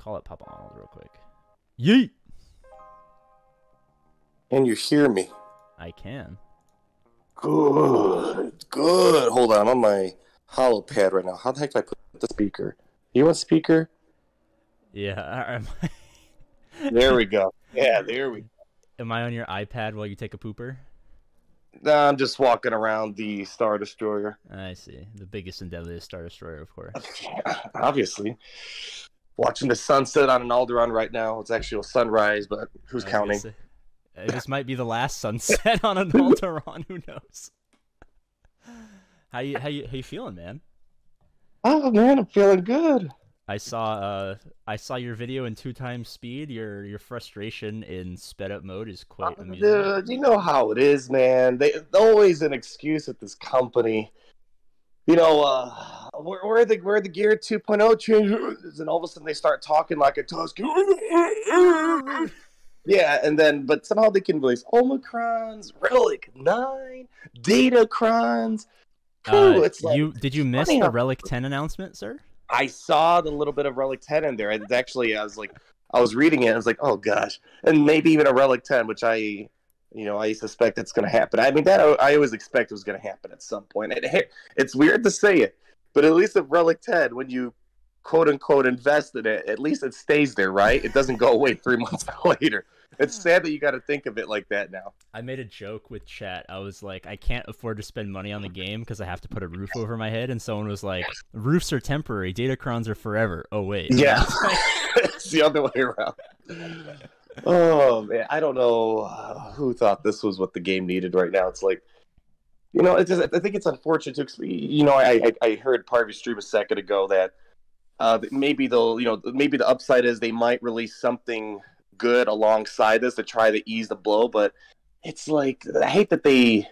call it Papa Arnold real quick. Yeet. And you hear me. I can. Good. Good. Hold on. I'm on my hollow pad right now. How the heck do I put the speaker? You want speaker? Yeah. There we go. Yeah, there we go. Am I on your iPad while you take a pooper? Nah, I'm just walking around the Star Destroyer. I see. The biggest and deadliest Star Destroyer, of course. Obviously. Watching the sunset on an Alderaan right now. It's actually a sunrise, but who's counting? uh, this might be the last sunset on an Alderaan. Who knows? How you how you how you feeling, man? Oh man, I'm feeling good. I saw uh I saw your video in two times speed. Your your frustration in sped up mode is quite amusing. Dude, you know how it is, man. They always an excuse at this company. You know, uh, where, where the where the Gear 2.0 changes, and all of a sudden they start talking like a Tusk. yeah, and then but somehow they can release Omicrons, Relic Nine, Datacrons. Uh, Phew, it's like you did you miss the how- Relic 10 announcement, sir? I saw the little bit of Relic 10 in there. It's actually, I was like, I was reading it. I was like, oh gosh, and maybe even a Relic 10, which I, you know, I suspect it's going to happen. I mean, that I, I always expect it was going to happen at some point. It, it's weird to say it, but at least with Relic 10, when you quote unquote invest in it, at least it stays there, right? It doesn't go away three months later. It's sad that you got to think of it like that now. I made a joke with chat. I was like, I can't afford to spend money on the game because I have to put a roof over my head. And someone was like, roofs are temporary, datacrons are forever. Oh wait, Yeah, it's the other way around. Oh man, I don't know uh, who thought this was what the game needed right now. It's like, you know, it's just, I think it's unfortunate we- you know, I, I I heard part of your stream a second ago that uh, maybe they'll, you know, maybe the upside is they might release something good alongside this to try to ease the blow. But it's like I hate that they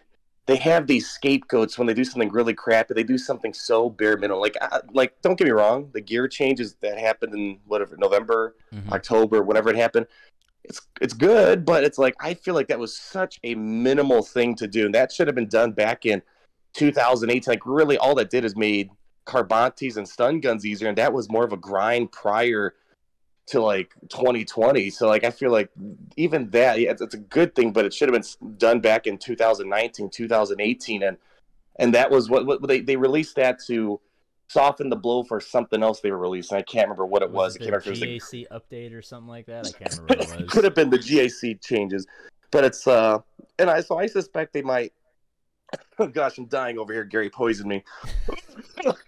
they have these scapegoats when they do something really crappy. They do something so bare minimum. Like, uh, like don't get me wrong, the gear changes that happened in whatever November, Mhm. October, whenever it happened. It's it's good, but it's like I feel like that was such a minimal thing to do, and that should have been done back in 2018. Like, really, all that did is made Carbantis and stun guns easier, and that was more of a grind prior to like 2020. So, like, I feel like even that, yeah, it's, it's a good thing, but it should have been done back in 2019, 2018, and and that was what, what they they released that to soften the blow for something else they were releasing. I can't remember what it was. I the can't remember if it was the GAC update or something like that? I can't remember what it was. could have been the GAC changes, but it's uh, and I so I suspect they might. Oh gosh, I'm dying over here. Gary poisoned me.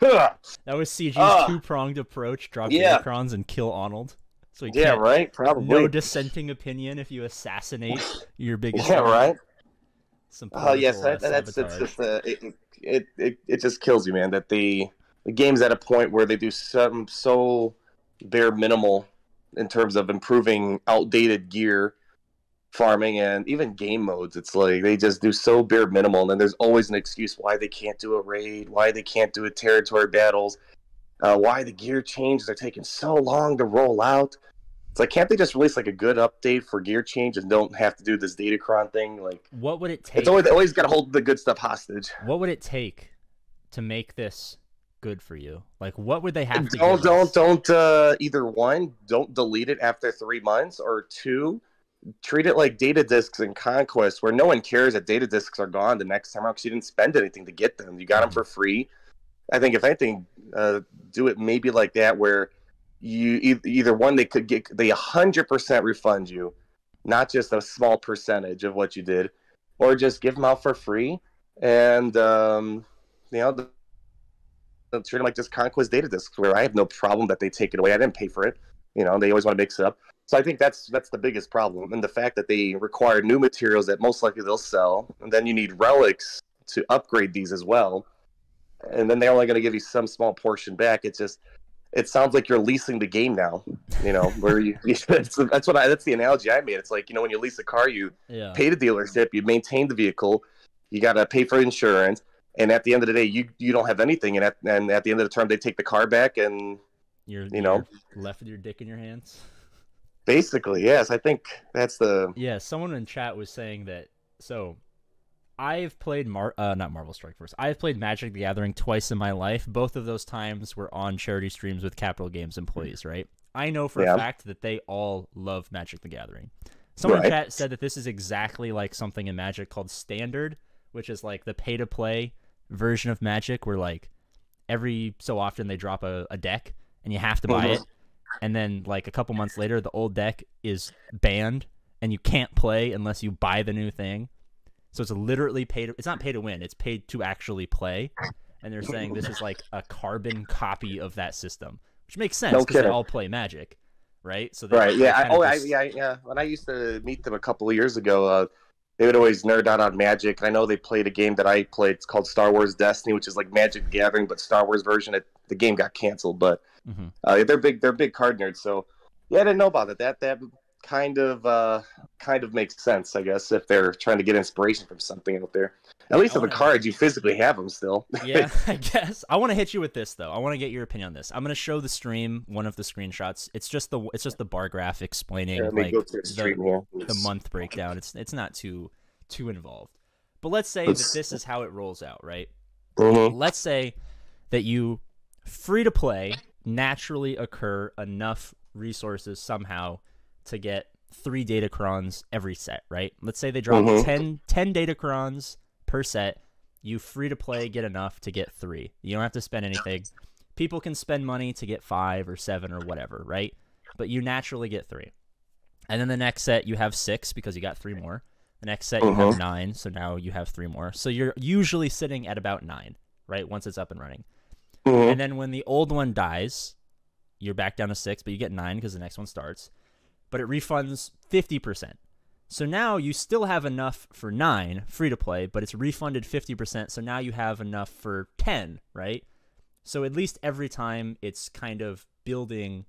That was CG's Ah. two pronged approach: drop Yeah. datacrons and kill Arnold. So yeah, can't, right. Probably. no dissenting opinion if you assassinate your biggest. yeah, enemy. right. Some Oh yes, that, uh, that's it's just uh, it, it it it just kills you, man. That the the game's at a point where they do something so bare minimal in terms of improving outdated gear farming and even game modes. It's like they just do so bare minimal and then there's always an excuse why they can't do a raid why they can't do a territory battles uh, why the gear changes are taking so long to roll out. It's like can't they just release like a good update for gear change and don't have to do this datacron thing? Like What would it take? it's always always got to hold the good stuff hostage. What would it take to make this good for you? Like, what would they have to don't don't don't uh, either one don't delete it after three months or two treat it like data discs in conquest where no one cares that data discs are gone the next time out because you didn't spend anything to get them. You got them for free. I think if anything uh, do it maybe like that where you either one they could get they 100% refund you not just a small percentage of what you did or just give them out for free. And um, you know the, the treat like just conquest data discs where i have no problem that they take it away. I didn't pay for it. You know they always want to mix it up. So i think that's that's the biggest problem. And the fact that they require new materials that most likely they'll sell and then you need relics to upgrade these as well. And then they're only going to give you some small portion back. It's just it sounds like you're leasing the game now you know where you that's, that's what i that's the analogy i made. It's like you know when you lease a car you Yeah. pay the dealership, you maintain the vehicle, you got to pay for insurance, and at the end of the day, you you don't have anything. And at and at the end of the term, they take the car back, and You're, you know. you're left with your dick in your hands. basically, yes, I think that's the Yeah, someone in chat was saying that. So, I've played Mar, uh, not Marvel Strike Force. I've played Magic the Gathering twice in my life. Both of those times were on charity streams with Capital Games employees. Right. I know for Yeah. a fact that they all love Magic the Gathering. Someone in chat said that this is exactly like something in Magic called Standard, which is like the pay to play version of Magic, where like every so often they drop a, a deck and you have to buy Mhm. it. And then like a couple months later, the old deck is banned and you can't play unless you buy the new thing. So it's literally paid to, it's not pay to win, it's paid to actually play. And they're saying this is like a carbon copy of that system, which makes sense No because they all play Magic, right? So they, Right. Yeah. I, oh, I, yeah. Yeah. When I used to meet them a couple of years ago, uh, they would always nerd out on Magic. I know they played a game that I played. It's called Star Wars Destiny, which is like Magic the Gathering, but Star Wars version. It, the game got canceled, but Mhm. uh, they're big. They're big card nerds. So yeah, I didn't know about it. That that kind of uh, kind of makes sense, I guess, if they're trying to get inspiration from something out there. At least on the cards, you physically have them still. yeah, I guess. I want to hit you with this though. I want to get your opinion on this. I'm going to show the stream one of the screenshots. It's just the it's just the bar graph explaining me like the the, the month breakdown. It's it's not too too involved. But let's say Let's- that this is how it rolls out, right? Mhm. Let's say that you free to play naturally occur enough resources somehow to get three datacrons every set, right? Let's say they drop Mhm. ten ten 10 datacrons per set. You free to play get enough to get three. You don't have to spend anything. People can spend money to get five or seven or whatever, right? But you naturally get three. And then the next set you have six because you got three more. The next set you have Mhm. nine, so now you have three more. So you're usually sitting at about nine, right? Once it's up and running. Mhm. And then when the old one dies, you're back down to six, but you get nine because the next one starts. But it refunds 50%. So now you still have enough for nine free to play, but it's refunded 50%. So now you have enough for 10, right? So at least every time it's kind of building,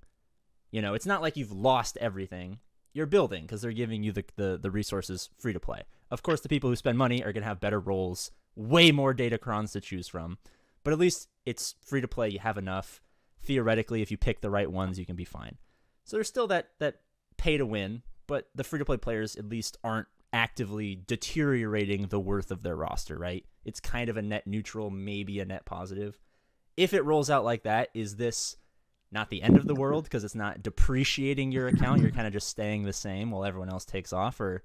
you know, it's not like you've lost everything. You're building because they're giving you the, the, the resources free to play. Of course, the people who spend money are going to have better rolls, way more datacrons to choose from. But at least it's free to play. You have enough. Theoretically, if you pick the right ones, you can be fine. So there's still that that pay to win, but the free to play players at least aren't actively deteriorating the worth of their roster, right? It's kind of a net neutral, maybe a net positive. If it rolls out like that, is this not the end of the world because it's not depreciating your account? You're kind of just staying the same while everyone else takes off, or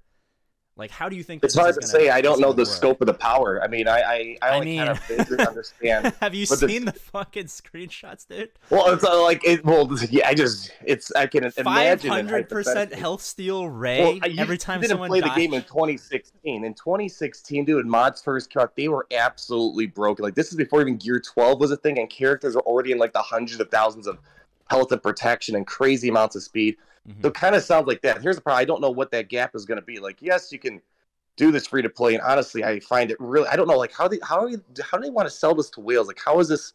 like how do you think? It's hard to gonna- say. I don't know the work? scope of the power. I mean, I I, I I mean- kind of vaguely understand. Have you But the- seen the fucking screenshots, dude? Well, it's uh, like it. Well, yeah, I just it's I can Five imagine. it hundred percent health steal Ray Well, every time didn't someone play the game in 2016. In 2016, dude, mods first came out, they were absolutely broken. Like this is before even Gear 12 was a thing, and characters were already in like the hundreds of thousands of health and protection and crazy amounts of speed. Mhm. So it kind of sounds like that. Here's the problem: I don't know what that gap is going to be. Like, yes, you can do this free to play, and honestly, I find it really. I don't know, like how they how are you, how do they want to sell this to whales? Like, how is this?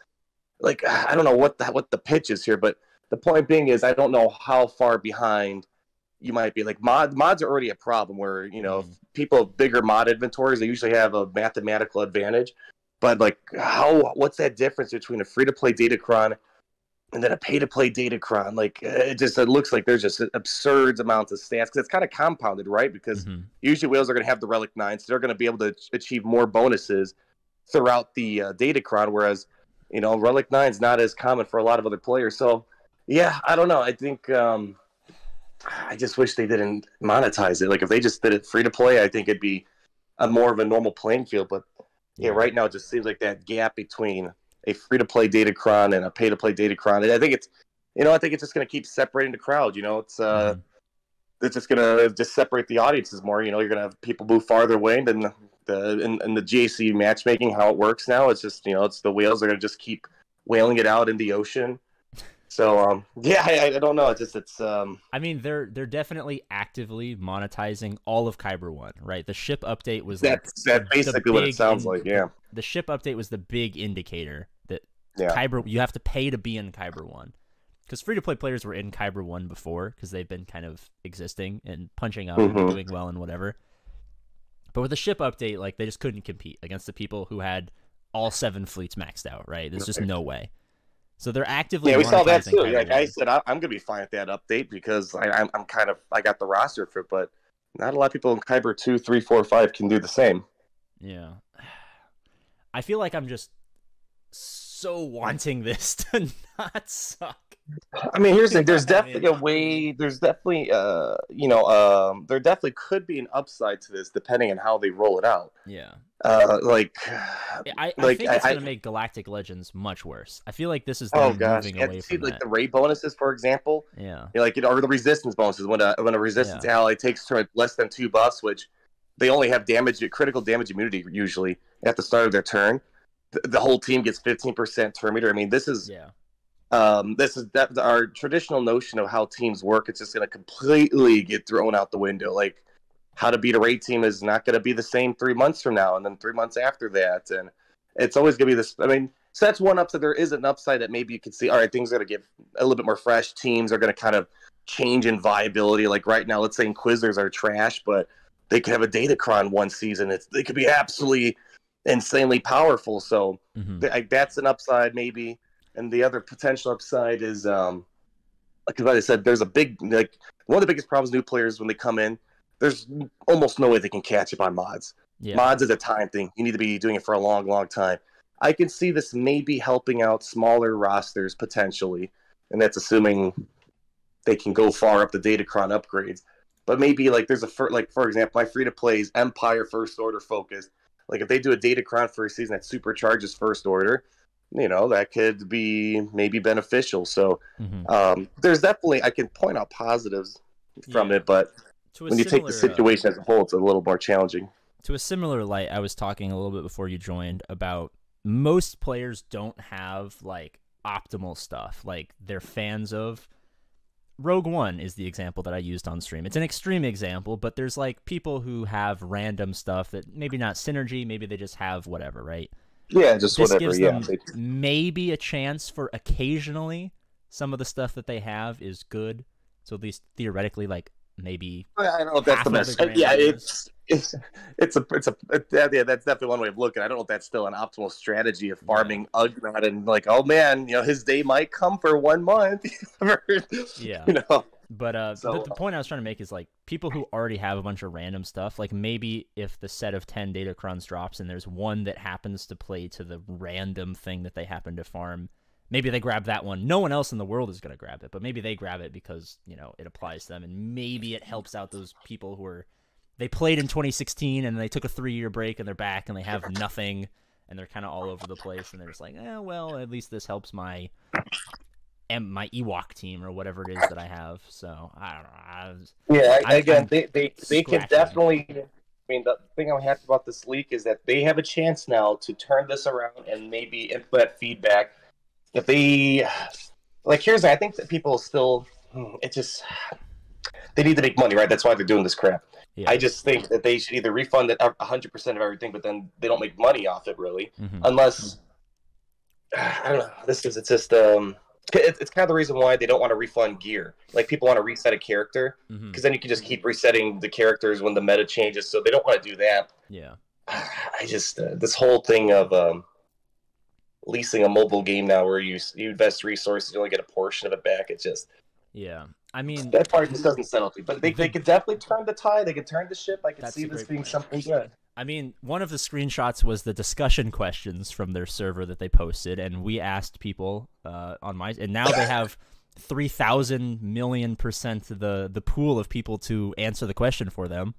Like, I don't know what the what the pitch is here, but the point being is, I don't know how far behind you might be. Like, mod mods are already a problem. Where you know, if people have bigger mod inventories, they usually have a mathematical advantage. But like, how? What's that difference between a free to play Datacron and then a pay to play Datacron? Like, uh, it just it looks like there's just absurd amounts of stats because it's kind of compounded, right? Because Mhm. usually whales are going to have the relic nine, so they're going to be able to ach- achieve more bonuses throughout the uh, Datacron, whereas you know relic nine is not as common for a lot of other players. So yeah, I don't know. I think um, I just wish they didn't monetize it. Like if they just did it free to play, I think it'd be a more of a normal playing field. But yeah, right now it just seems like that gap between a free to play Datacron and a pay to play Datacron. And I think it's you know I think it's just going to keep separating the crowd. You know, it's uh Mhm. it's just gonna just separate the audiences more. You know, you're gonna have people move farther away, and then the in, in the GAC matchmaking, how it works now, it's just you know, it's the whales are gonna just keep whaling it out in the ocean. So um, yeah, I, I don't know. It's just it's um, I mean, they're they're definitely actively monetizing all of Kyber One, right? The ship update was like that's that's basically what it sounds in- like. Yeah, the ship update was the big indicator Yeah. Kyber you have to pay to be in Kyber One. Because free to play players were in Kyber One before, because they've been kind of existing and punching up and Mhm. doing well and whatever. But with the ship update, like they just couldn't compete against the people who had all seven fleets maxed out, right? There's just no way. So they're actively yeah, we saw that too. Like I said, I, I'm gonna be fine with that update because I, I'm I'm kind of I got the roster for it, but not a lot of people in Kyber two, three, four, five can do the same. Yeah. I feel like I'm just so wanting this to not suck. I mean, here's the thing. There's definitely a way. There's definitely, uh, you know, um, there definitely could be an upside to this depending on how they roll it out. Yeah. Uh, like, I, I like think it's I, gonna make Galactic Legends much worse. I feel like this is oh gosh, moving away see, from like that. the raid bonuses, for example. Yeah. You know, like, you know, or the resistance bonuses when a when a resistance ally takes to less than two buffs, which they only have damage, critical damage immunity usually at the start of their turn. The, the whole team gets 15% turn meter. I mean, this is Yeah. um, this is that our traditional notion of how teams work. It's just going to completely get thrown out the window. Like how to beat a raid team is not going to be the same three months from now, and then three months after that, and it's always going to be this. I mean, so that's one upside. There is an upside that maybe you could see. All right, things are going to get a little bit more fresh. Teams are going to kind of change in viability. Like right now, let's say Inquisitors are trash, but they could have a Datacron one season. It's they could be absolutely insanely powerful. So hmm th- that's an upside maybe. And the other potential upside is um like I said there's a big like one of the biggest problems new players when they come in there's almost no way they can catch up on mods. Yeah. mods is a time thing. You need to be doing it for a long long time. I can see this maybe helping out smaller rosters potentially. And that's assuming they can go far up the datacron upgrades. But maybe like there's a fir- like for example my free to plays empire first order focused like if they do a datacron for a season that supercharges first order you know that could be maybe beneficial so hmm um, there's definitely i can point out positives from Yeah. it but when you take the uh, situation as a whole it's a little more challenging to a similar light, I was talking a little bit before you joined about most players don't have like optimal stuff. Like they're fans of Rogue One is the example that I used on stream. It's an extreme example, but there's like people who have random stuff that maybe not synergy, maybe they just have whatever, right? yeah just This whatever gives yeah them maybe a chance for occasionally some of the stuff that they have is good. So at least theoretically, like maybe I don't know if that's the best. the yeah, it's it's it's a it's a it, yeah, yeah, that's definitely one way of looking. I don't know if that's still an optimal strategy of farming Ugnaught and like, oh man, you know, his day might come for one month. Yeah. you know. But uh, So- the, the point I was trying to make is like people who already have a bunch of random stuff. Like maybe if the set of ten Datacrons drops and there's one that happens to play to the random thing that they happen to farm, maybe they grab that one. No one else in the world is gonna grab it, but maybe they grab it because you know it applies to them, and maybe it helps out those people who are they played in 2016 and they took a three year break and they're back and they have nothing and they're kind of all over the place and they're just like, eh, well, at least this helps my and my Ewok team or whatever it is that I have. So I don't know. I was, Yeah, I- again, they they, they can definitely. I mean, the thing I'm happy about this leak is that they have a chance now to turn this around and maybe implement feedback. If they like, here's I think that people still, hmm, it just they need to make money, right? That's why they're doing this crap. yeah. I just think that they should either refund it 100% of everything, but then they don't make money off it really, Mhm. unless I don't know. This is it's just um, it- it's kind of the reason why they don't want to refund gear. Like people want to reset a character because then you can just keep resetting the characters when the meta changes. So they don't want to do that. Yeah. I just uh, this whole thing of um, leasing a mobile game now where you you invest resources, you only get a portion of it back. It's just Yeah. I mean, that part just doesn't settle me. But they, they could definitely turn the tide. They could turn the ship. I could see this being point. something good. I mean, one of the screenshots was the discussion questions from their server that they posted, and we asked people uh, on my, and now they have three thousand million percent the the pool of people to answer the question for them.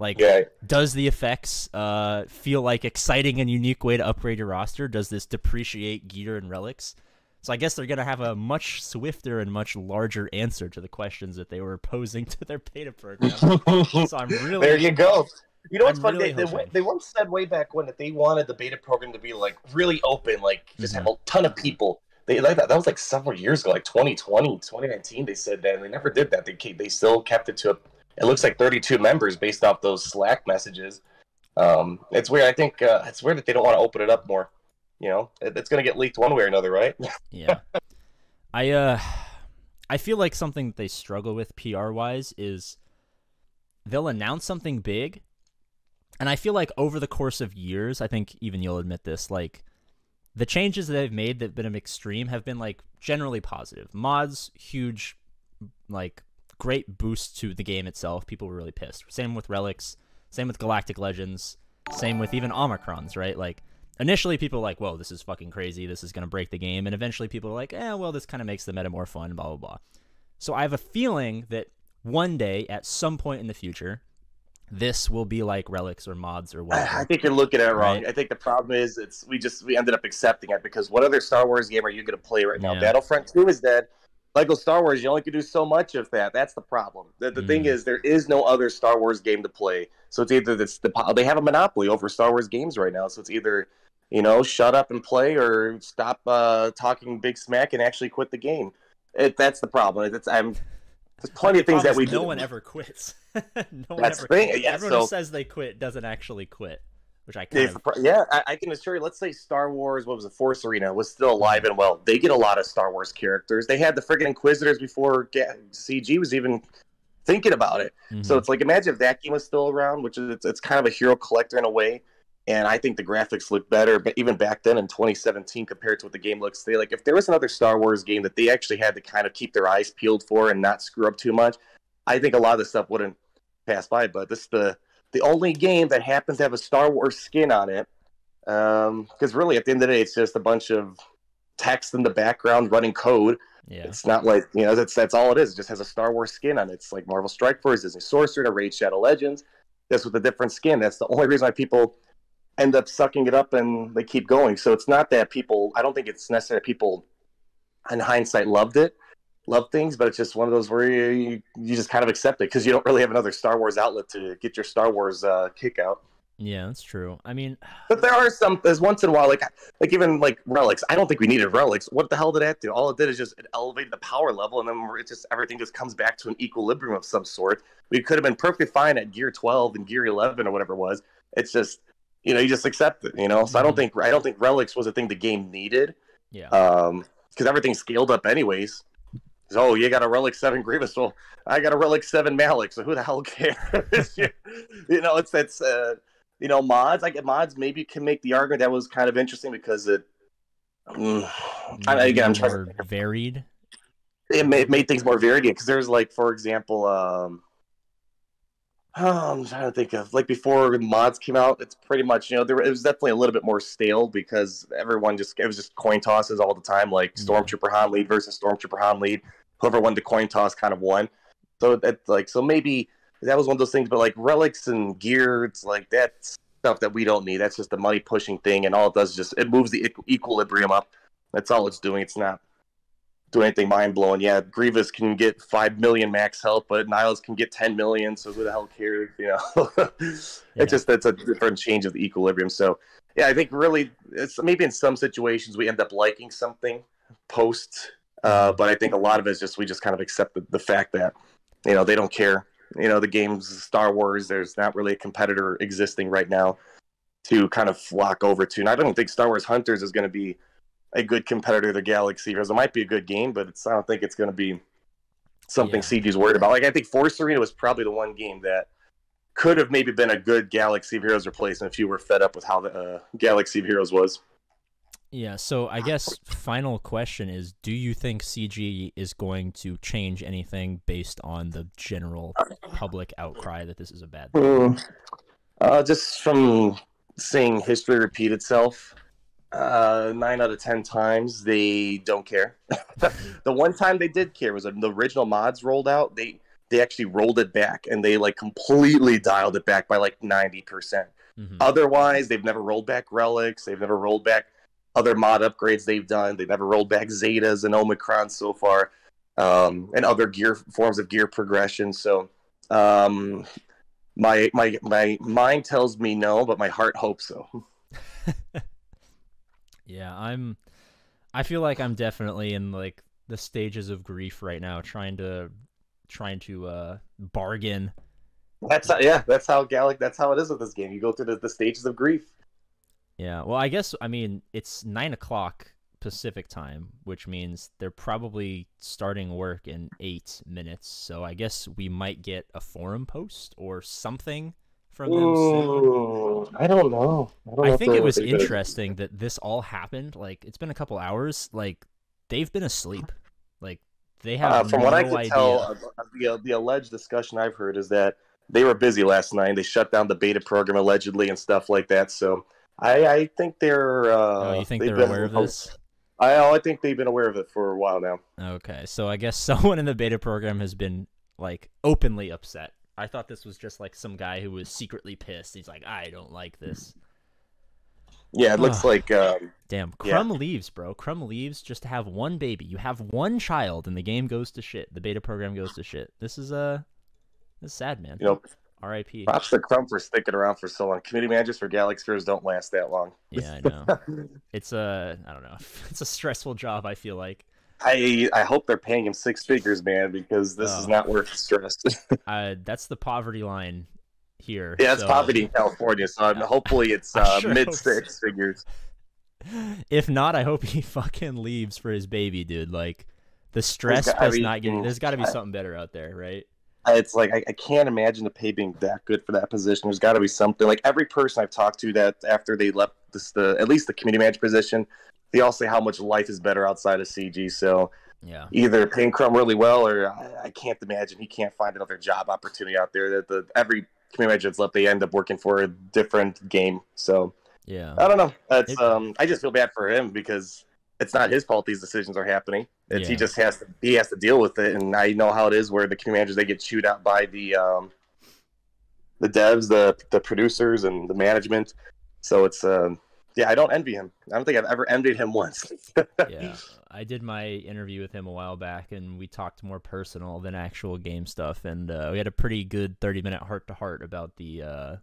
Like, Yeah. does the effects uh, feel like exciting and unique way to upgrade your roster? Does this depreciate gear and relics? So I guess they're gonna have a much swifter and much larger answer to the questions that they were posing to their beta program. so I'm really there you go. You know what's I'm funny? really they, they, they once said way back when that they wanted the beta program to be like really open, like just have a ton of people. They like that. That was like several years ago, like 2020, 2019. They said that, and they never did that. They they still kept it to. A, it looks like 32 members based off those Slack messages. Um, it's weird. I think uh, it's weird that they don't want to open it up more. You know, it, it's going to get leaked one way or another, right? Yeah. I uh I feel like something that they struggle with PR wise is they'll announce something big and I feel like over the course of years, I think even you'll admit this, like the changes that they've made that have been extreme have been like generally positive. Mods, huge like great boost to the game itself. People were really pissed. Same with relics, same with Galactic Legends, same with even Omicrons, right? Like initially people are like, "Whoa, this is fucking crazy. This is gonna break the game," and eventually people are like, "Eh, well, this kind of makes the meta more fun." Blah blah blah. So I have a feeling that one day, at some point in the future, this will be like relics or mods or whatever. I think you're looking at it wrong. Right. I think the problem is it's we just we ended up accepting it because what other Star Wars game are you going to play right now? Yeah. Battlefront 2 is dead. Lego Star Wars, you only can do so much of that. That's the problem. The, the thing Mm. is, there is no other Star Wars game to play. So it's either this the they have a monopoly over Star Wars games right now. So it's either you know shut up and play or stop uh, talking big smack and actually quit the game. It, that's the problem. It's I'm there's plenty of things that we no do. one ever quits. no one That's ever. the thing, yeah, everyone who says they quit doesn't actually quit, which I kind of. yeah, I, I can assure you. Let's say Star Wars, what was it, Force Arena, was still alive and well. They get a lot of Star Wars characters. They had the friggin' Inquisitors before CG was even thinking about it. So Mhm. it's like imagine if that game was still around, which is it's, it's kind of a hero collector in a way. And I think the graphics look better, but even back then in 2017 compared to what the game looks today, like if there was another Star Wars game that they actually had to kind of keep their eyes peeled for and not screw up too much, I think a lot of this stuff wouldn't pass by. But this is the the only game that happens to have a Star Wars skin on it. Um, because really, at the end of the day, it's just a bunch of text in the background running code. yeah. It's not like you know that's that's all it is. It just has a Star Wars skin on it. It's like Marvel Strike Force, Disney Sorcerer, to Raid Shadow Legends. That's with a different skin. That's the only reason why people end up sucking it up and they keep going. So it's not that people. I don't think it's necessarily people, in hindsight, loved it, loved things, but it's just one of those where you you just kind of accept it because you don't really have another Star Wars outlet to get your Star Wars uh, kick out. Yeah, that's true. I mean, But there are some. There's once in a while, like like even like relics. I don't think we needed relics. What the hell did that do? All it did is just it elevated the power level, and then it just everything just comes back to an equilibrium of some sort. We could have been perfectly fine at gear 12 and gear 11 or whatever it was. It's just you know you just accept it. You know. So I don't Mhm. think I don't think relics was a thing the game needed. yeah. Um, because everything scaled up anyways. Oh, you got a relic seven Grievous. Well, I got a relic seven Malak. So who the hell cares? you know, it's that's uh, you know mods. Like mods maybe can make the argument that was kind of interesting because it. Mm, I, again, I'm trying. more varied. It made, made things more varied because there's like, for example, um, oh, I'm trying to think of like before mods came out. It's pretty much you know there it was definitely a little bit more stale because everyone just it was just coin tosses all the time, like. Stormtrooper Han lead versus Stormtrooper Han lead. Whoever won the coin toss kind of won. So that like so maybe that was one of those things. But like relics and gear, it's like that's stuff that we don't need. That's just a money pushing thing, and all it does is just it moves the equilibrium up. That's all it's doing. It's not doing anything mind blowing. Yeah, Grievous can get five million max health, but Niles can get ten million. So who the hell cares? You know, Yeah. it's just that's a different change of the equilibrium. So yeah, I think really it's maybe in some situations we end up liking something post, uh, but I think a lot of it is just we just kind of accept the, the fact that you know they don't care. You know, the game's Star Wars. There's not really a competitor existing right now to kind of flock over to. And I don't think Star Wars Hunters is going to be a good competitor to Galaxy Heroes. It might be a good game, but it's, I don't think it's going to be something Yeah. CG's worried about. Like I think Force Arena was probably the one game that could have maybe been a good Galaxy of Heroes replacement if you were fed up with how the uh, Galaxy of Heroes was. Yeah, so I guess final question is do you think CG is going to change anything based on the general public outcry that this is a bad thing? Uh, just from seeing history repeat itself, uh, nine out of ten times they don't care. the one time they did care was when the original mods rolled out. They they actually rolled it back and they like completely dialed it back by like ninety percent. Mhm. Otherwise, they've never rolled back relics. They've never rolled back other mod upgrades they've done. They've never rolled back Zetas and Omicron so far, um, and other gear forms of gear progression. So, um, my my my mind tells me no, but my heart hopes so. Yeah, I'm I feel like I'm definitely in like the stages of grief right now trying to trying to uh bargain That's how, yeah, that's how Gallic. That's how it is with this game. You go through the, the stages of grief. Yeah, well, I guess I mean it's nine o'clock Pacific time, which means they're probably starting work in eight minutes. So I guess we might get a forum post or something from them. soon. Ooh, I don't know. I, don't I if think it was interesting that this all happened. Like it's been a couple hours. Like they've been asleep. Like they have Uh, from no what I can idea. tell, uh, the the alleged discussion I've heard is that they were busy last night. They shut down the beta program allegedly and stuff like that. So I, I think they're. Uh, oh, you think they're been- aware of this? I, oh, I think they've been aware of it for a while now. Okay, so I guess someone in the beta program has been like openly upset. I thought this was just like some guy who was secretly pissed. He's like, I don't like this. Yeah, it looks like. Um, Damn, Yeah. Crumb leaves, bro. Crumb leaves just to have one baby. You have one child, and the game goes to shit. The beta program goes to shit. This is uh, this is sad, man. you know, R.I.P. props to Crumb for sticking around for so long. Committee managers for Galaxy of Heroes don't last that long. Yeah, I know. It's a, I don't know. It's a stressful job. I feel like. I I hope they're paying him six figures, man, because this is Oh. not worth the stress. Uh, that's the poverty line here. yeah, it's so- poverty in California, so I'm, hopefully it's uh, sure mid hope so. six figures. If not, I hope he fucking leaves for his baby, dude. Like the stress got- I not getting. There's got to be something better out there, right? It's like I, I can't imagine the pay being that good for that position. There's got to be something. Like every person I've talked to that after they left this, the at least the community manager position, they all say how much life is better outside of CG. So Yeah. either paying Crumb really well, or I, I can't imagine he can't find another job opportunity out there. That the every community manager that's left, they end up working for a different game. So Yeah. I don't know. That's It- um. I just feel bad for him because it's not his fault these decisions are happening. It's he just has to he has to deal with it, and I know how it is where the community managers they get chewed out by the um the devs, the the producers, and the management. So it's um yeah, I don't envy him. I don't think I've ever envied him once. yeah. I did my interview with him a while back, and we talked more personal than actual game stuff, and uh, we had a pretty good thirty minute heart to heart about the uh,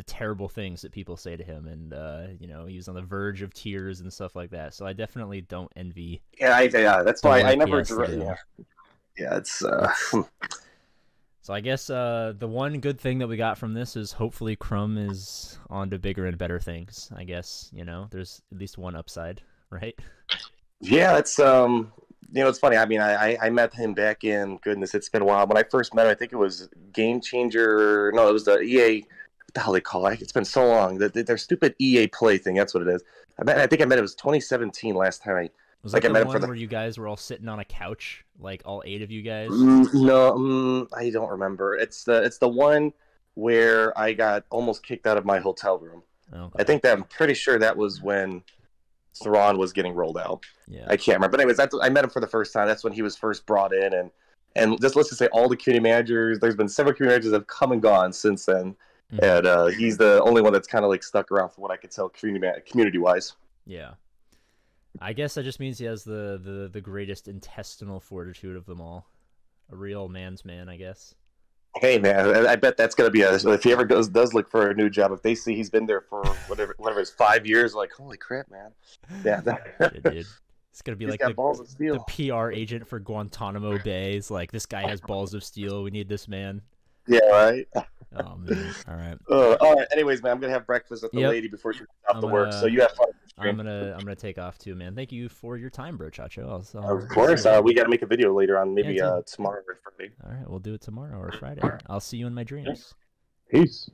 the terrible things that people say to him, and uh, you know he was on the verge of tears and stuff like that. So I definitely don't envy. yeah, I, yeah, that's why I never. Yeah, yeah, it's uh, So I guess uh, the one good thing that we got from this is hopefully Crumb is on to bigger and better things. I guess you know there's at least one upside, right? Yeah, it's um, you know, it's funny. I mean, I I- I met him back in goodness, it's been a while. When I first met him, I think it was Game Changer. No, it was the EA. What the hell they call it? It's been so long. That their stupid EA Play thing. That's what it is. I met. I think I met. It was 2017 last time. I Was Like, that I the met him for one the- where you guys were all sitting on a couch, like all eight of you guys? Mm, no, mm, I don't remember. It's the it's the one where I got almost kicked out of my hotel room. Okay. I think that I'm pretty sure that was when Thrawn was getting rolled out. Yeah. I can't remember. But anyways, that's I met him for the first time. That's when he was first brought in, and and just let's just say all the community managers. There's been several community managers that have come and gone since then, Mhm. and uh, he's the only one that's kind of like stuck around for what I could tell community community wise. Yeah. I guess that just means he has the, the, the greatest intestinal fortitude of them all. A real man's man, I guess. Hey man, I bet that's gonna be a if he ever goes does look for a new job. If they see he's been there for whatever whatever it's five years, like holy crap, man. Yeah, that, dude. It's gonna be he's like the, balls of the. PR agent for Guantanamo Bay. Is like this guy has balls of steel. We need this man. Yeah, right. Oh man. All right. Uh, all right. Anyways, man, I'm gonna have breakfast with the Yep. lady before she goes off to work. So you have fun. I'm gonna I'm gonna take off too, man. Thank you for your time, bro, Chacho. I'll, I'll, Of course, uh, we got to make a video later on, maybe Yeah, uh, tomorrow or Friday. All right, we'll do it tomorrow or Friday. I'll see you in my dreams. Peace.